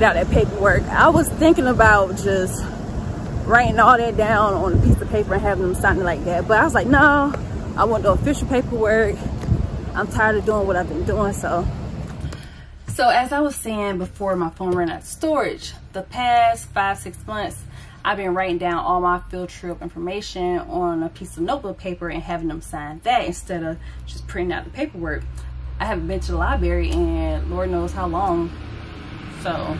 out that paperwork. I was thinking about just writing all that down on a piece of paper and having them sign it like that. But I was like, no, I want the official paperwork. I'm tired of doing what I've been doing, so. So as I was saying before my phone ran out of storage, the past five, six months, I've been writing down all my field trip information on a piece of notebook paper and having them sign that instead of just printing out the paperwork. I haven't been to the library in Lord knows how long. So,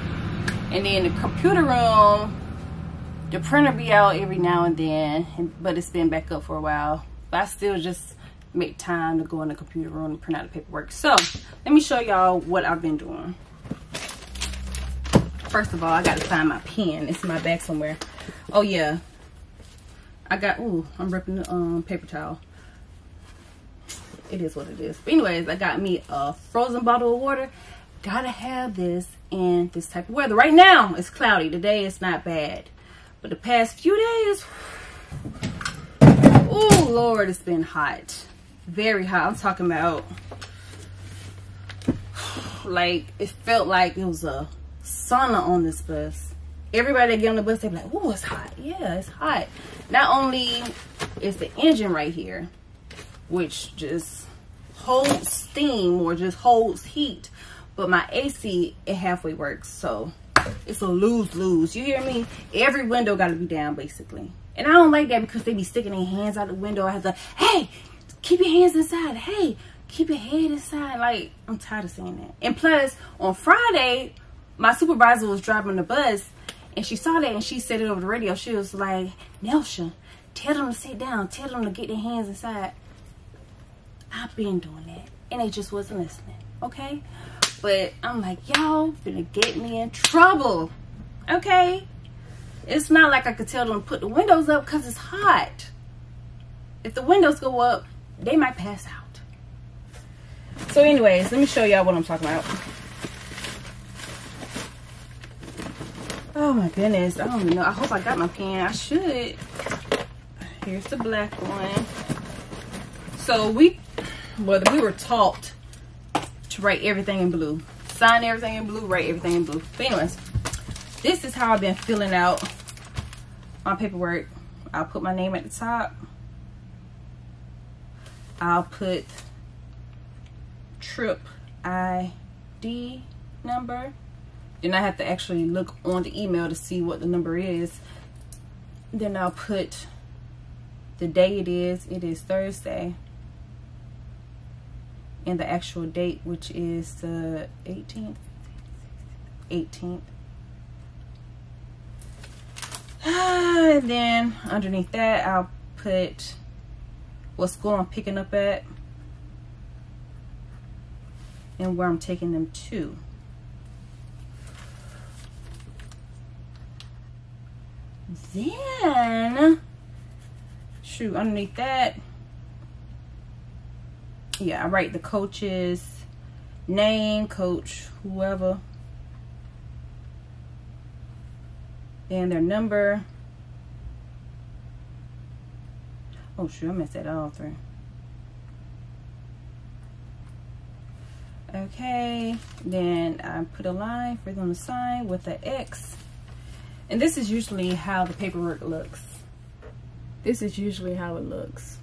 and then the computer room, the printer be out every now and then, but it's been back up for a while. But I still just make time to go in the computer room and print out the paperwork. So, let me show y'all what I've been doing. First of all, I got to find my pen. It's in my bag somewhere. Oh, yeah. I got, ooh, I'm ripping the um, paper towel. It is what it is. But anyways, I got me a frozen bottle of water. Gotta have this in this type of weather. Right now, it's cloudy. Today, it's not bad. But the past few days, oh Lord, it's been hot. Very hot. I'm talking about, like, it felt like it was a sauna on this bus. Everybody that get on the bus, they be like, oh, it's hot. Yeah, it's hot. Not only is the engine right here, which just holds steam or just holds heat, but my AC, it halfway works. So it's a lose-lose. You hear me? Every window got to be down, basically. And I don't like that because they be sticking their hands out the window. I have to, hey, keep your hands inside. Hey, keep your head inside. Like, I'm tired of saying that. And plus, on Friday, my supervisor was driving the bus and she saw that and she said it over the radio. She was like, Nelsha, tell them to sit down. Tell them to get their hands inside. I've been doing that. And they just wasn't listening. Okay? But I'm like, y'all gonna get me in trouble. Okay? It's not like I could tell them to put the windows up because it's hot. If the windows go up, they might pass out. So anyways, let me show y'all what I'm talking about. Oh my goodness, I don't even know. I hope I got my pen. I should. Here's the black one. So we, well, we were taught to write everything in blue. Sign everything in blue, write everything in blue. But anyways, this is how I've been filling out my paperwork. I'll put my name at the top. I'll put trip ID number. Then I have to actually look on the email to see what the number is. Then I'll put the day it is. It is Thursday. And the actual date, which is the 18th. 18th. And then underneath that, I'll put what school I'm picking up at and where I'm taking them to. Then, shoot, underneath that, yeah, I write the coach's name, coach, whoever, and their number. Oh, sure, I missed that author. Okay, then I put a line for them to sign with an X. And this is usually how the paperwork looks. This is usually how it looks.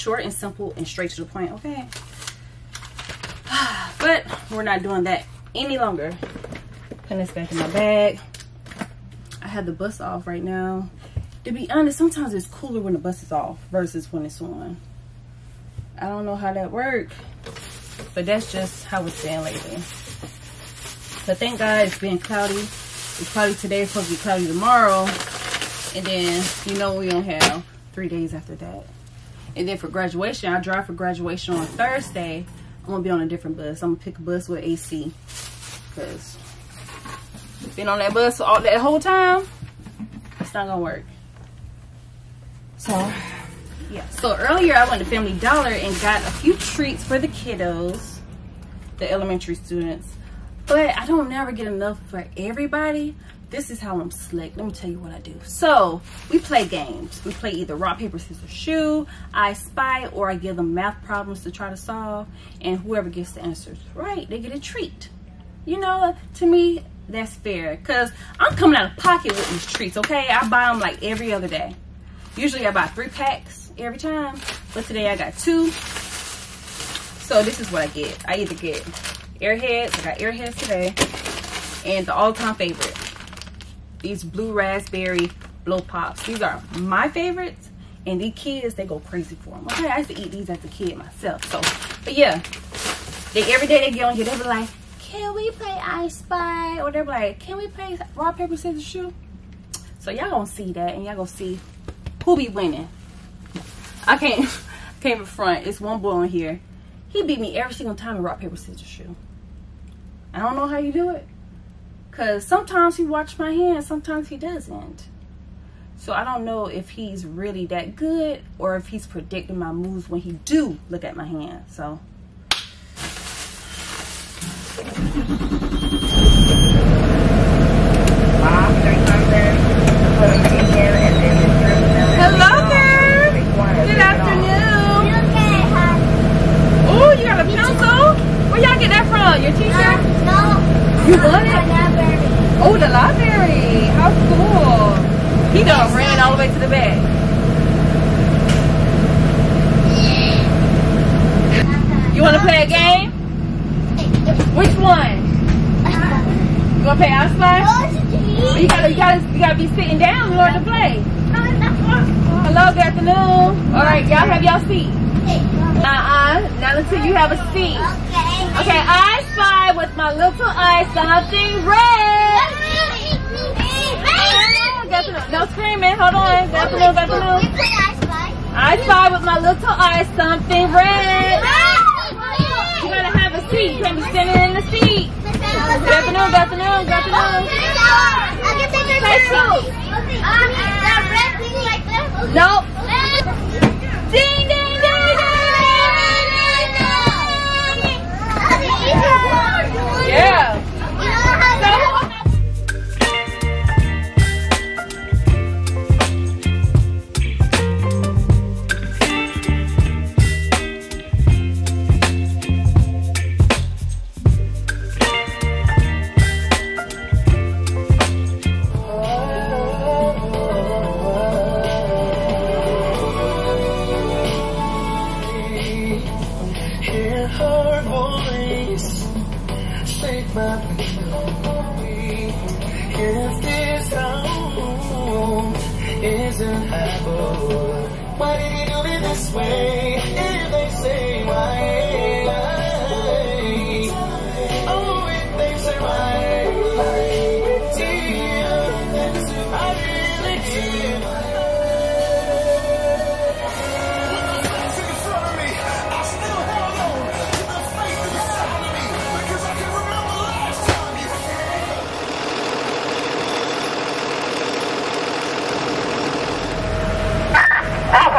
Short and simple and straight to the point, okay? But we're not doing that any longer. Putting this back in my bag. I have the bus off right now. To be honest, sometimes it's cooler when the bus is off versus when it's on. I don't know how that works, but that's just how it's been lately. So thank God it's been cloudy. It's cloudy today, it's supposed to be cloudy tomorrow. And then, you know, we don't have three days after that. And then for graduation, I drive for graduation on Thursday. I'm gonna be on a different bus. I'm gonna pick a bus with AC. Cause been on that bus all that whole time, it's not gonna work. So yeah. So earlier I went to Family Dollar and got a few treats for the kiddos, the elementary students. But I don't never get enough for everybody. This is how I'm slick. Let me tell you what I do. So we play games. We play either rock, paper, scissors, shoe, I spy, or I give them math problems to try to solve. And whoever gets the answers right, they get a treat. You know, to me, that's fair. Because I'm coming out of pocket with these treats, okay? I buy them like every other day. Usually I buy three packs every time. But today I got two. So this is what I get. I either get Airheads. I got Airheads today. And the all-time favorite these blue raspberry blow pops. These are my favorites. And these kids, they go crazy for them. Okay, I used to eat these as a kid myself. So, but yeah, they every day they get on here, they be like, can we play I Spy? Or they're like, can we play rock, paper, scissors, shoe? So y'all gonna see that and y'all gonna see who be winning. I can't, came in front. It's one boy on here. He beat me every single time in rock, paper, scissors, shoe. I don't know how you do it. Because sometimes he watch my hands, sometimes he doesn't. So I don't know if he's really that good or if he's predicting my moves when he do look at my hand. So. Hello there. Good afternoon. Oh, you got a pencil? Where y'all get that from? Your teacher? No. You bought it? Oh, the library. How cool. He done ran all the way to the back. You want to play a game? Which one? You want to play I Spy? You gotta, you gotta, you gotta be sitting down in order to play. Hello, good afternoon. All right, y'all have y'all seat. Uh-uh, until you have a seat. Okay, Okay, I spy with my little eye something red. No screaming, hold on. Good afternoon, good afternoon. I spy with my little eye something red. You gotta have a seat. You can't be sitting in the seat. Good afternoon, good afternoon, good afternoon. Say two. Nope. Ding, ding, ding, Yeah.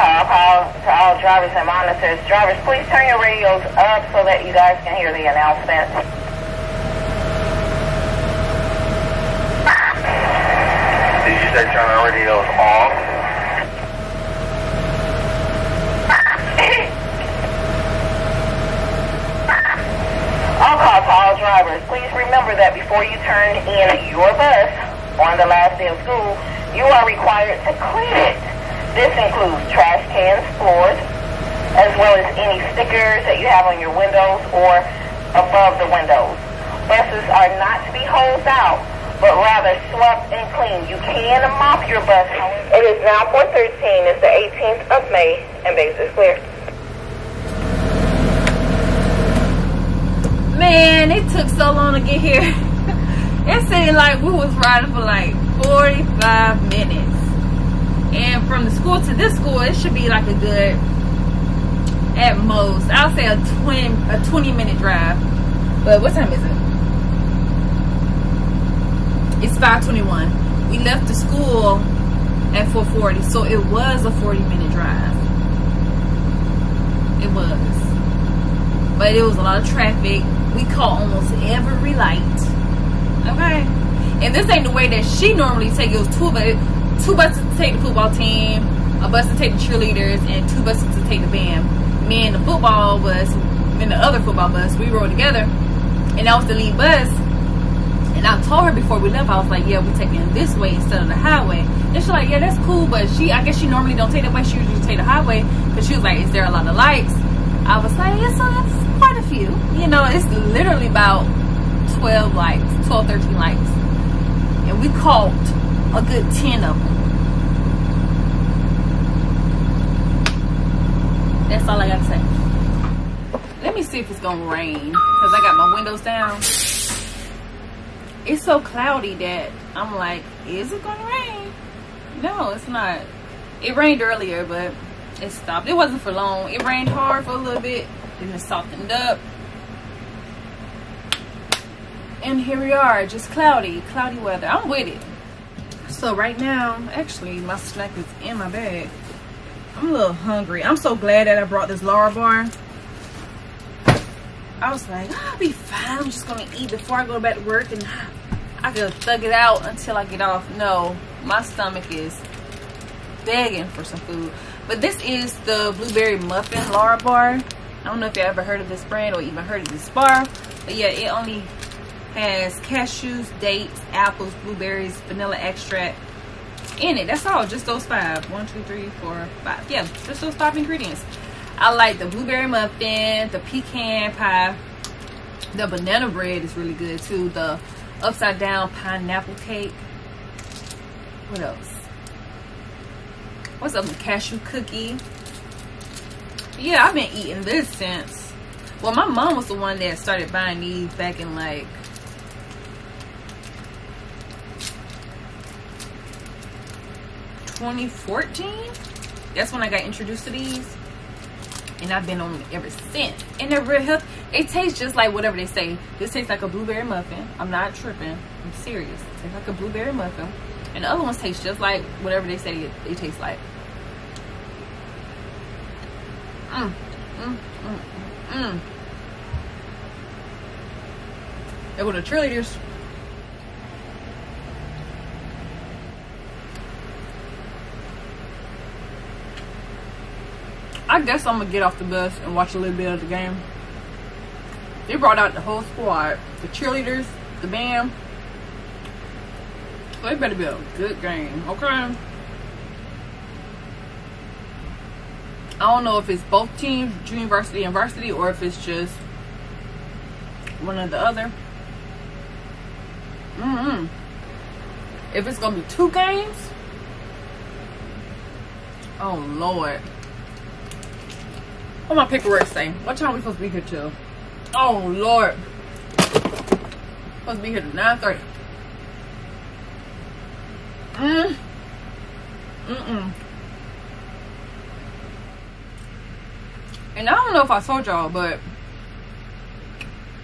All call to all drivers and monitors. Drivers, please turn your radios up so that you guys can hear the announcement. Did you say turn our radios off? All call to all drivers, please remember that before you turn in your bus on the last day of school, you are required to clean it. This includes trash cans, floors, as well as any stickers that you have on your windows or above the windows. Buses are not to be hosed out, but rather swept and cleaned. You can mop your bus. It is now 413. It's the 18th of May, and base is clear. Man, it took so long to get here. it seemed like we was riding for like 45 minutes. And from the school to this school, it should be like a good, at most, I'll say a 20, a 20 minute drive. But what time is it? It's 521. We left the school at 440, so it was a 40 minute drive. It was but it was a lot of traffic. We caught almost every light. Okay. And this ain't the way that she normally take it. Was two, but two buses to take the football team, a bus to take the cheerleaders, and two buses to take the band. Me and the football bus, and the other football bus, we rode together, and that was the lead bus. And I told her before we left, I was like, yeah, we're taking this way instead of the highway. And she's like, yeah, that's cool, but she, I guess she normally don't take that way. She usually take the highway because she was like, is there a lot of lights? I was like, yeah, so that's quite a few. You know, it's literally about 12 lights, 12, 13 lights. And we caught a good 10 of them. That's all I got to say. Let me see if it's gonna rain because I got my windows down. It's so cloudy that I'm like, is it gonna rain? No, it's not. It rained earlier, but it stopped. It wasn't for long. It rained hard for a little bit, then it softened up. And here we are, just cloudy, cloudy weather. I'm with it. So right now, actually, my snack is in my bag. I'm a little hungry. I'm so glad that I brought this Larabar. I was like, ah, I'll be fine. I'm just gonna eat before I go back to work and I could thug it out until I get off. No, my stomach is begging for some food. But this is the blueberry muffin Larabar. I don't know if you ever heard of this brand or even heard of this bar. But yeah, it only has cashews, dates, apples, blueberries, vanilla extract in it. That's all. Just those five. One, two, three, four, five. Yeah, just those five ingredients. I like the blueberry muffin, the pecan pie, the banana bread is really good too. The upside down pineapple cake. What else? What's up? The cashew cookie. Yeah, I've been eating this since. Well, my mom was the one that started buying these back in like Twenty fourteen. That's when I got introduced to these and I've been on it ever since. And they're real healthy. It tastes just like whatever they say. This tastes like a blueberry muffin. I'm not tripping. I'm serious. It tastes like a blueberry muffin. And the other ones taste just like whatever they say it, it tastes like. Mmm. Mmm. Mmm. Mmm. They were the cheerleaders. I guess I'm gonna get off the bus and watch a little bit of the game. They brought out the whole squad, the cheerleaders, the band. So it better be a good game, okay? I don't know if it's both teams, junior varsity and varsity, or if it's just one or the other. Mm-hmm. If it's gonna be two games, oh lord. What my paperwork say? What time are we supposed to be here till? Oh Lord. Supposed to be here at 9.30. Mm. Mm-mm. And I don't know if I told y'all, but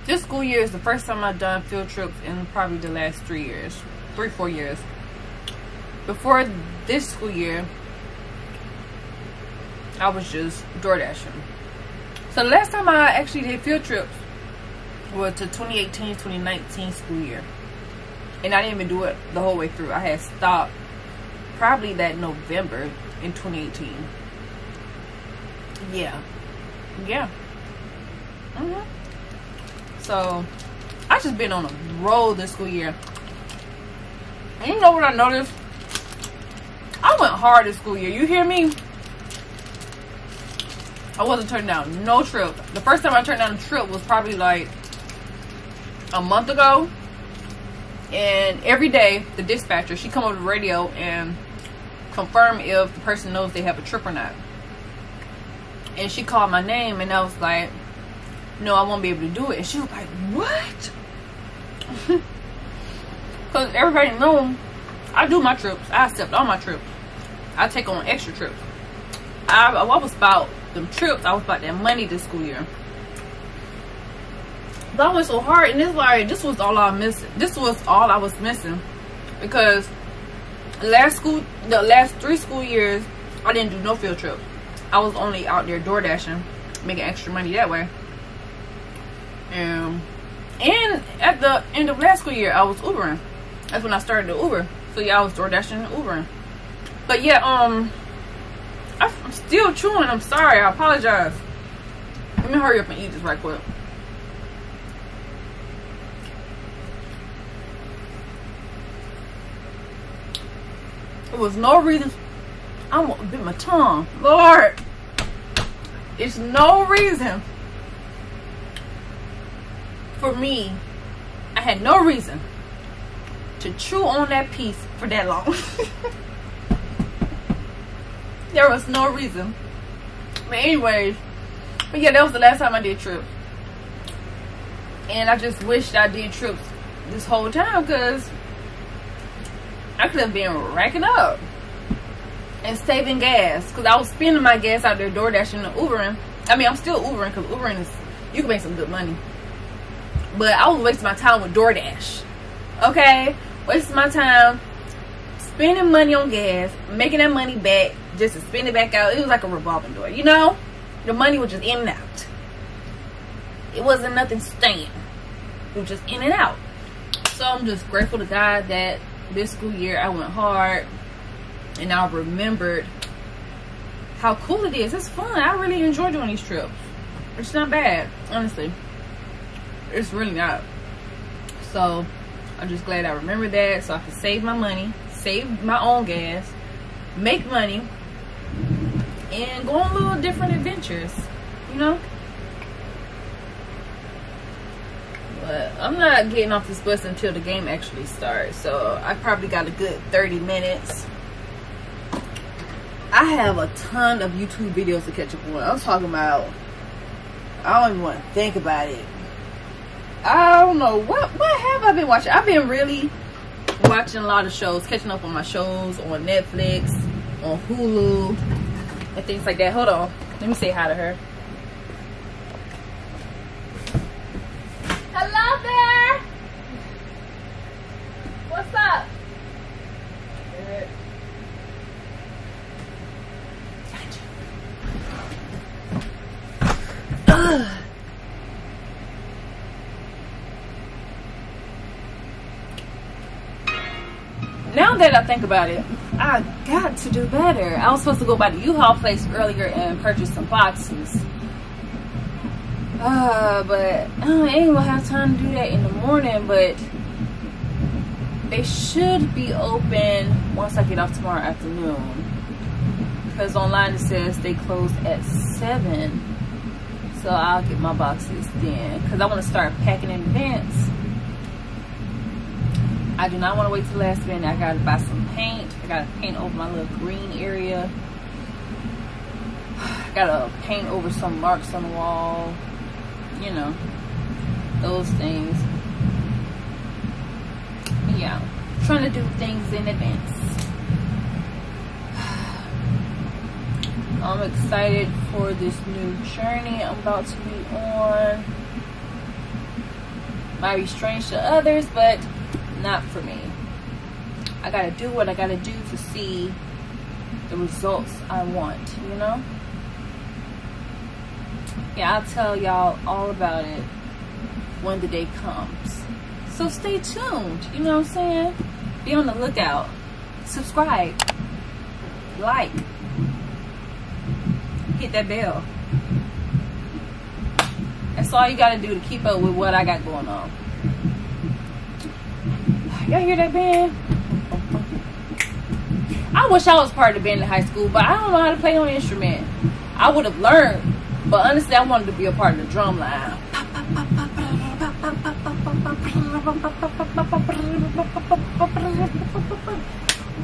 this school year is the first time I've done field trips in probably the last three years. Three, four years. Before this school year, I was just door dashing. So the last time I actually did field trips was to 2018-2019 school year. And I didn't even do it the whole way through. I had stopped probably that November in 2018. Yeah. Yeah. Mm hmm So, I just been on a roll this school year. And you know what I noticed? I went hard this school year. You hear me? I wasn't turning down no trip. The first time I turned down a trip was probably like a month ago. And every day, the dispatcher, she come over the radio and confirm if the person knows they have a trip or not. And she called my name and I was like, no, I won't be able to do it. And she was like, what? Because everybody knows I do my trips. I accept all my trips. I take on extra trips. I, I was about them trips. I was about that money this school year. That was so hard, and it's like this was all I missing. This was all I was missing because last school, the last three school years, I didn't do no field trips. I was only out there door dashing, making extra money that way. And and at the end of last school year, I was Ubering. That's when I started the Uber. So yeah, I was door dashing and Ubering. But yeah, um, still chewing. I'm sorry. I apologize. Let me hurry up and eat this right quick. There was no reason. I'm gonna bit my tongue. Lord, it's no reason for me. I had no reason to chew on that piece for that long. there was no reason. But anyways, but yeah, that was the last time I did trips. And I just wished I did trips this whole time because I could have been racking up and saving gas because I was spending my gas out there door dashing and Ubering. I mean, I'm still Ubering because Ubering is you can make some good money. But I was wasting my time with DoorDash. Okay, wasting my time spending money on gas, making that money back just to spend it back out. It was like a revolving door, you know. The money was just in and out. It wasn't nothing staying. It was just in and out. So I'm just grateful to God that this school year I went hard and I remembered how cool it is. It's fun. I really enjoy doing these trips. It's not bad, honestly. It's really not. So I'm just glad I remembered that so I can save my money, save my own gas, make money, and go on little different adventures, you know? But I'm not getting off this bus until the game actually starts. So I probably got a good 30 minutes. I have a ton of YouTube videos to catch up on. I'm talking about I don't even want to think about it. I don't know what what have I been watching. I've been really watching a lot of shows, catching up on my shows on Netflix, on Hulu, and things like that. Hold on, let me say hi to her. Hello there. What's up? Now that I think about it, I got to do better. I was supposed to go by the U-Haul place earlier and purchase some boxes. Uh, but I ain't gonna have time to do that in the morning, but they should be open once I get off tomorrow afternoon. Because online it says they close at 7. So I'll get my boxes then. Because I want to start packing in advance. I do not want to wait till last minute. I gotta buy some paint. I gotta paint over my little green area. I gotta paint over some marks on the wall. You know, those things. Yeah, trying to do things in advance. I'm excited for this new journey I'm about to be on. Might be strange to others, but not for me. I gotta do what I gotta do to see the results I want, you know? Yeah, I'll tell y'all all about it when the day comes. So stay tuned, you know what I'm saying? Be on the lookout. Subscribe. Like. Hit that bell. That's all you gotta do to keep up with what I got going on. Y'all hear that band? I wish I was part of the band in high school, but I don't know how to play on an instrument. I would have learned, but honestly, I wanted to be a part of the drum line.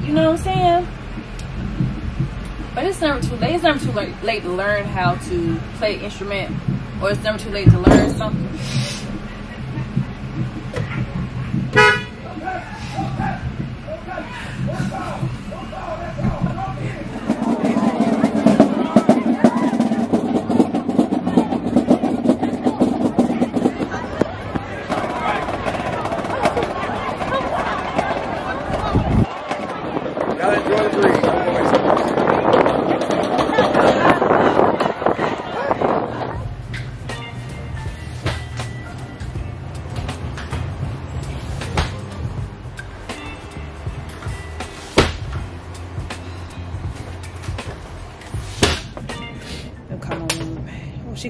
You know what I'm saying? But it's never too late. It's never too late late to learn how to play an instrument, or it's never too late to learn something.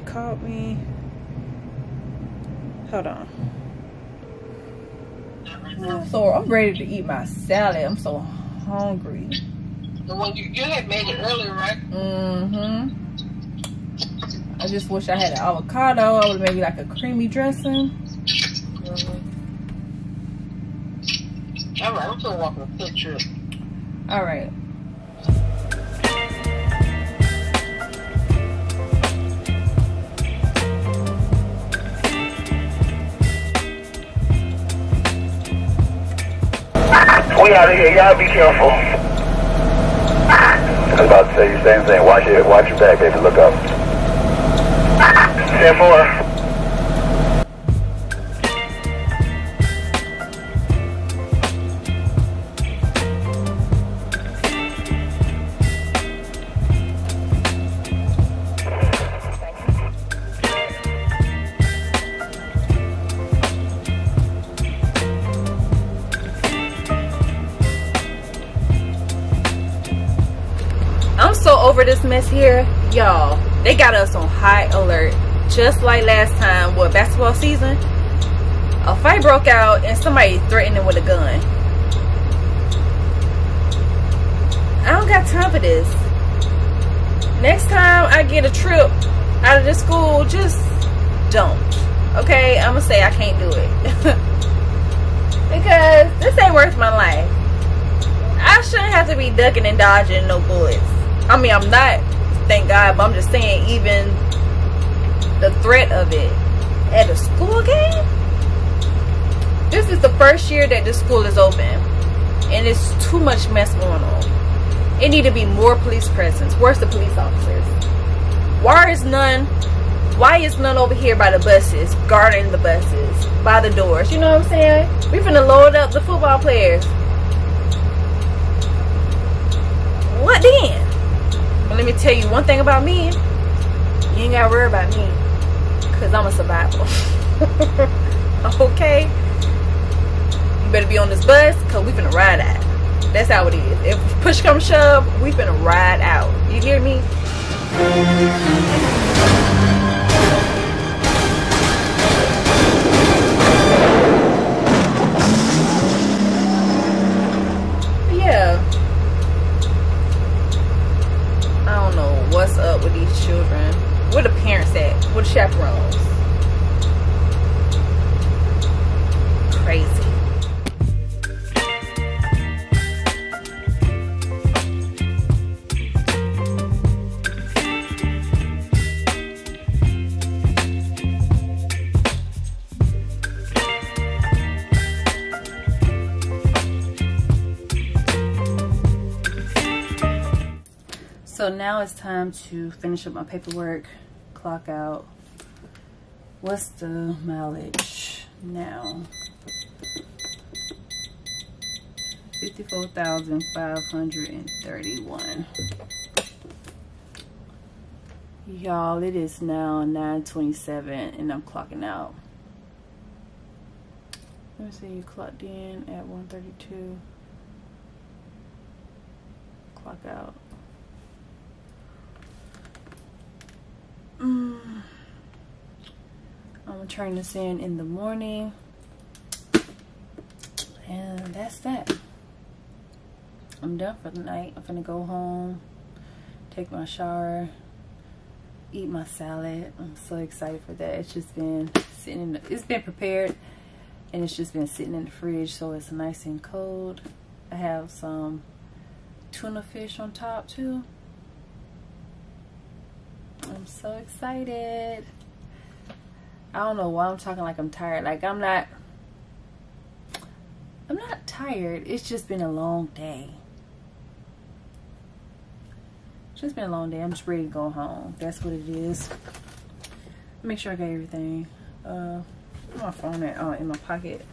Called me. Hold on. I'm so I'm ready to eat my salad. I'm so hungry. The one you, you had made it earlier, right? Mm-hmm. I just wish I had an avocado. I would maybe like a creamy dressing. All right, I'm gonna walk a picture. All right. We out of here. Y'all be careful. I was about to say the same thing. Watch it. Watch your back, baby. Look up. Ten more. Us on high alert. Just like last time, what, basketball season? A fight broke out and somebody threatened them with a gun. I don't got time for this. Next time I get a trip out of the school, just don't. Okay? I'm gonna say I can't do it. because this ain't worth my life. I shouldn't have to be ducking and dodging no bullets. I mean, I'm not, thank God, but I'm just saying, even the threat of it at a school game. This is the first year that the school is open, and it's too much mess going on. It need to be more police presence. Where's the police officers? Why is none? Why is none over here by the buses, guarding the buses, by the doors? You know what I'm saying? We finna load up the football players. What then? But let me tell you one thing about me. You ain't gotta worry about me. Cause I'm a survivor. okay? You better be on this bus, cause we finna ride out. That's how it is. If push comes shove, we finna ride out. You hear me? With children. Where the parents at? Where the chaperones? So now it's time to finish up my paperwork, clock out. What's the mileage now? 54,531. Y'all, it is now 927 and I'm clocking out. Let me see, you clocked in at 132. Clock out. Mm. I'm gonna turn this in in the morning. And that's that. I'm done for the night. I'm gonna go home, take my shower, eat my salad. I'm so excited for that. It's just been sitting in the, it's been prepared and it's just been sitting in the fridge so it's nice and cold. I have some tuna fish on top too. I'm so excited. I don't know why I'm talking like I'm tired. Like I'm not I'm not tired. It's just been a long day. It's just been a long day. I'm just ready to go home. That's what it is. Make sure I got everything. Uh my phone at, uh, in my pocket.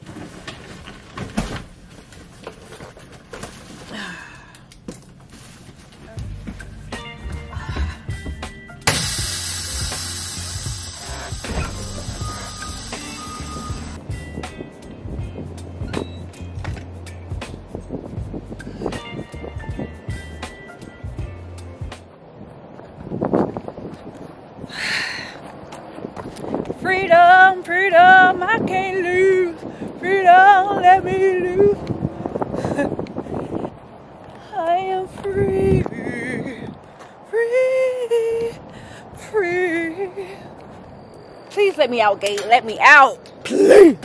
Out, gate. Let me out. Please.